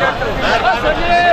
¡Marco!